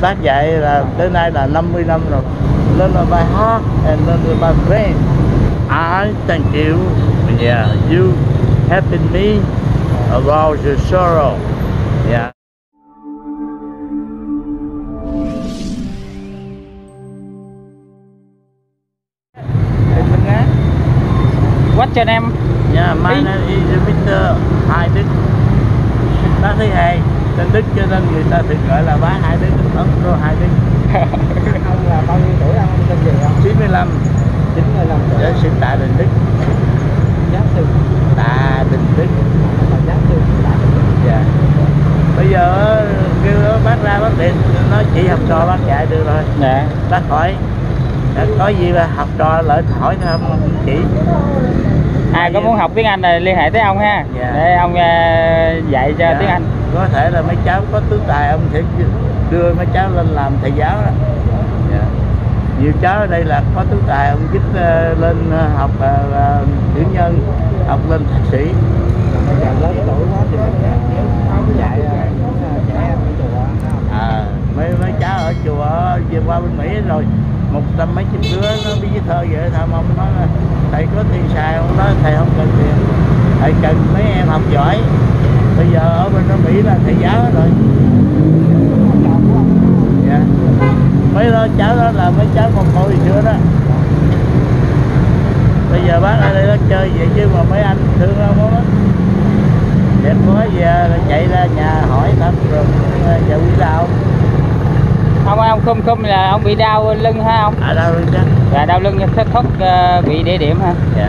bác dạy là tới nay là 50 năm rồi. Learn by heart and learn by brain I thank you. Yeah you helping me about your sorrow. Yeah. What's your name? Yeah, my name is Mr. Hai Đức. Bác thứ hai tên Đức cho nên người ta thường gọi là bác Hai Đức Ấn Đô Hai Đức ông là bao nhiêu tuổi ông tên gì không 95 chín mươi lăm Dạ, tuổi xưng Tạ Đình Đức giáp sư Tạ Đình Đức là giáp sư đã Dạ. Bây giờ kêu bác ra bác điện Nói chỉ học trò bác dạy được rồi. Dạ. Bác hỏi "Dạ, Có gì mà học trò lợi hỏi thôi không? Chỉ. Ai có muốn học tiếng Anh thì liên hệ tới ông ha. Dạ. Để ông ờ, dạy cho Dạ. tiếng Anh. Có thể là mấy cháu có tứ tài ông sẽ đưa mấy cháu lên làm thầy giáo đó. Dạ. Nhiều cháu ở đây là có tứ tài ông giúp ờ, lên ờ, học uh, cử nhân, học lên thạc sĩ. giờ lớn tuổi quá thì mình dạy ờ, ờ? À, mấy mấy cháu ở chùa về qua bên Mỹ rồi một trăm mấy chục đứa nó biết viết thơ vậy thầm ông nói thầy có tiền xài ông nói thầy không cần tiền thầy cần mấy em học giỏi bây giờ ở bên đó Mỹ là thầy giáo hết rồi. Dạ. Mấy đó cháu đó là mấy cháu còn hồi xưa đó. Bây giờ bác ở đây nó chơi vậy chứ mà mấy anh thương không đó. Đẹp quá về là chạy ra nhà hỏi thăm rồi ờ, giờ quý đạo Ông ông khum khum là ông bị đau lưng ha ông? ở đâu luôn chứ Dạ đau lưng thất thất ờ, bị địa điểm ha. dạ.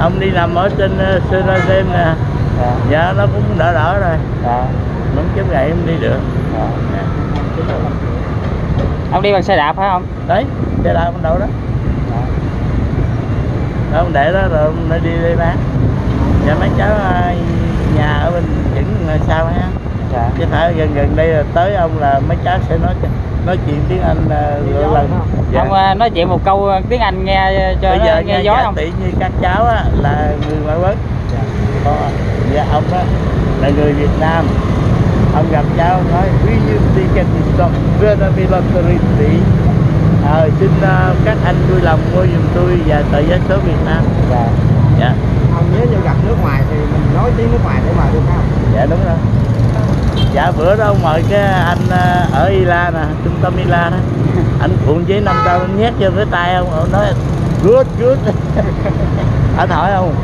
Ông đi nằm ở trên uh, Seratem nè Dạ. dạ nó cũng đỡ đỡ rồi Dạ. nó chấm gậy em đi được dạ. dạ. Ông đi bằng xe đạp phải không? đấy xe đạp ông đâu đó Dạ. Đó, ông để đó rồi ông đi đi bán dạ mấy cháu ờ, nhà ở bên chừng ờ, sao ha Dạ. chứ phải gần gần đây là tới ông là mấy cháu sẽ nói nói chuyện tiếng Anh uh, Gió lần không? dạ. Ông ờ, nói chuyện một câu tiếng Anh nghe cho bây nó giờ nghe nghe gió không? tỷ như các cháu á, là người ngoại quốc. Còn dạ ông đó là người Việt Nam. Ông gặp cháu nói we speak can be some very military tỷ ờ, xin ờ, các anh vui lòng mua giùm tôi và tờ vé số Việt Nam. Dạ. dạ. Ông nếu như gặp nước ngoài thì mình nói tiếng nước ngoài để mà được không? Dạ đúng rồi dạ bữa đó mời cái anh ờ, ở Ila nè trung tâm Ila đó. Anh cuộn giấy năm tao nhét vô cái tay ông ông nói good good. Anh hỏi ông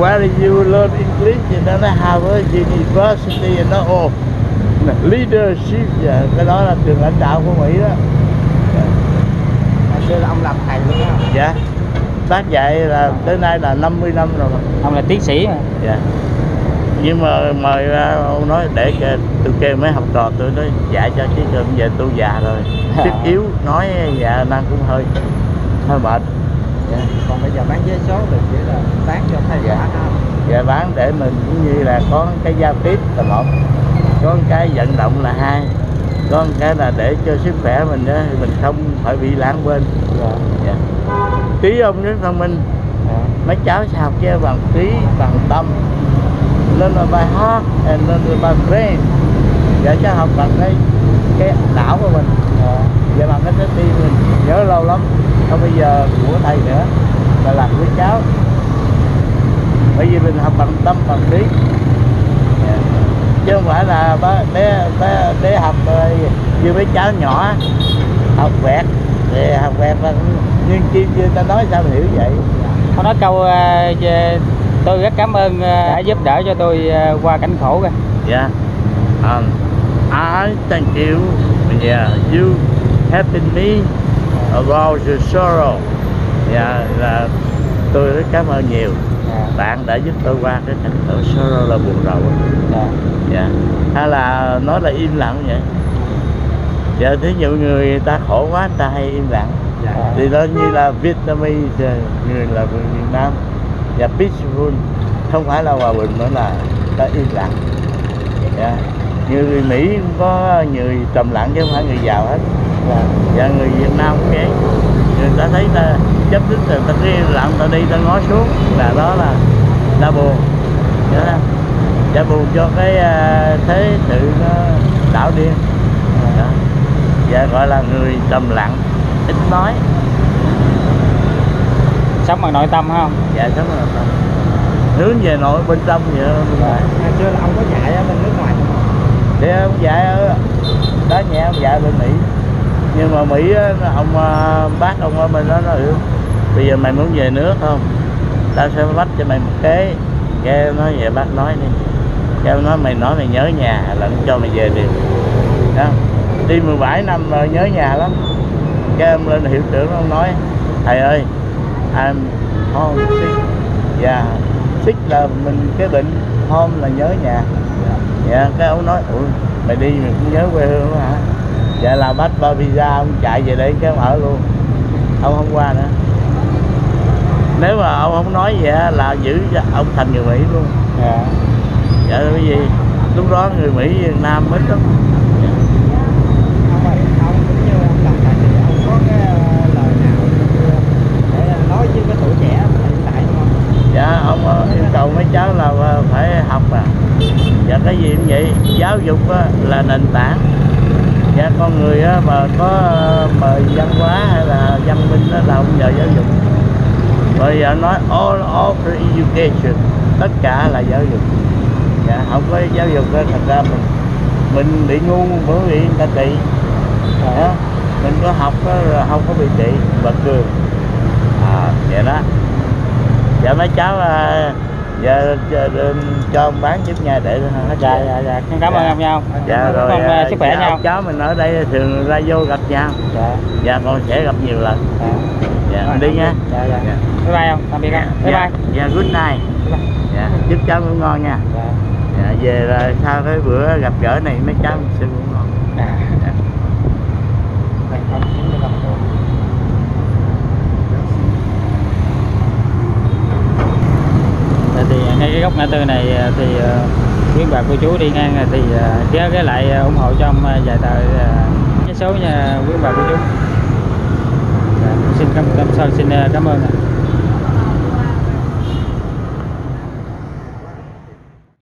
where did you learn English? Thì nó nói Harvard University? And nó oh leadership. Dạ, cái đó là trường lãnh đạo của Mỹ đó. Xưa là ông làm thầy luôn á. Dạ. Bác dạy là tới nay là 50 năm rồi mà. Ông là tiến sĩ mà. dạ nhưng mà mời ra ông nói để tôi kêu mấy học trò tôi nói dạy cho chứ giờ tôi già rồi sức yếu nói dạ năng cũng hơi hơi mệt dạ. còn bây giờ bán vé số thì chỉ là bán cho thay Dạ. thôi dạ bán để mình cũng như là có cái giao tiếp là một có cái vận động là hai có cái là để cho sức khỏe mình đó mình không phải bị lãng quên Dạ. dạ. trí ông rất thông minh Dạ. mấy cháu học chứ bằng trí bằng tâm lên là by heart and lên là by brain để cho học bằng cái cái não của mình. Dạ. bằng cái trái tim mình. Nhớ lâu lắm. Không bây giờ của thầy nữa. Là làm với cháu. Bởi vì mình học bằng tâm bằng trí. Dạ. Chứ không phải là bé bé bé, học ờ, như mấy cháu nhỏ. Học vẹt thì học vẹt là nhưng chim như ta nói sao mình hiểu vậy? Có nói câu uh, về- tôi rất cảm ơn ờ, đã giúp đỡ cho tôi ờ, qua cảnh khổ kìa. Yeah. Um, I thank you. Yeah, you helping me about your sorrow. Yeah, là tôi rất cảm ơn nhiều. Dạ. Bạn đã giúp tôi qua cái cảnh khổ sorrow là buồn rầu. Dạ. Dạ. Hay là nói là im lặng vậy. Giờ thí dụ người ta khổ quá, ta hay im lặng. Dạ. Thì đó như là Vietnamese, người là người Việt Nam. Dạ, và peaceful, không phải là hòa bình nữa là ta yên lặng. Dạ. yeah. Như người Mỹ cũng có người trầm lặng chứ không phải người giàu hết. yeah. Và người Việt Nam cũng vậy. Người ta thấy ta chấp tính là ta cứ lặng ta đi ta ngó xuống là đó là ta buồn. yeah. Ta buồn cho cái à, thế sự nó đảo điên. yeah. và gọi là người trầm lặng ít nói sống bằng nội tâm không? Dạ sống là tâm. Hướng về nội bên trong vậy đó. ngày xưa là ông có dạy ở bên nước ngoài. Để ông dạy ở đó nhà ông dạy bên mỹ. Nhưng mà mỹ á, ông à, bác ông ở bên đó nói "Ừ, bây giờ mày muốn về nước không? Tao sẽ bắt cho mày một kế. Cái nói vậy bác nói đi. Cái nói mày nói mày nhớ nhà là nó cho mày về liền đó. Đi 17 năm rồi nhớ nhà lắm. Cái em lên hiệu trưởng ông nói thầy ơi I'm home sick. Dạ sick là mình cái bệnh home là nhớ nhà. Dạ cái ông nói ủa mày đi mày cũng nhớ quê hương hả? Dạ là bắt ba visa ông chạy về đây cái ở luôn. Ông không qua nữa. Nếu mà ông không nói vậy là giữ cho ông thành người mỹ luôn. Dạ. Dạ vì lúc đó người mỹ việt nam ít lắm ông ơi ông cũng như ông làm tài xế ông có cái ờ, lời nào để nói với cái tuổi trẻ hiện tại không dạ ông ờ, yêu cầu mấy cháu là ờ, phải học à dạ cái gì cũng vậy giáo dục á, là nền tảng dạ con người á, mà có ờ, mời văn hóa hay là văn minh đó là không nhờ giáo dục. Bây giờ nói all of education tất cả là giáo dục. Dạ không có giáo dục đó, thật ra mình mình bị ngu mới bị người ta trị dạ. mình có học đó, là không có bị trị bật cười. À vậy đó. Dạ mấy cháu à, giờ, giờ, giờ cho ông bán giúp nha để hết dạ dạ dạ. Em cảm ơn Dạ. ông nhau dạ rồi ông, à, à, sức khỏe dạ, nhau ông cháu mình ở đây thường ra vô gặp nhau dạ. Dạ con sẽ gặp nhiều lần. Dạ. Dạ Rồi, đi nha. dạ dạ. Dạ. bye bye ông. Tạm biệt anh bye dạ, bye. Dạ good night. Bye bye. dạ chúc cháu ngủ ngon nha. Dạ. Dạ về là sau cái bữa gặp gỡ này mấy cháu sẽ ngủ ngon. Dạ. Dạ. Đây, ông 95 tuổi. Tại thì ngay cái góc ngã tư này à, thì à, quý bà cô chú đi ngang thì à, ghé ghé lại ủng hộ cho ông vài tờ cái số nha quý bà cô chú. Dạ, xin cảm, cảm, xin cảm ơn ạ.